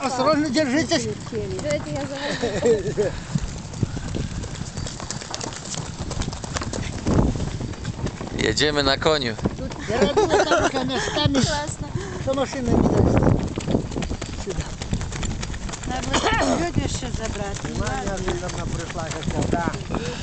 Ostrożnie dzierżycie się. Jedziemy na koniu. Zrobimy kilka miastami. To maszyny widać. Nawet ludzie się zabrać. Nie ma, ja tam na bryflakach.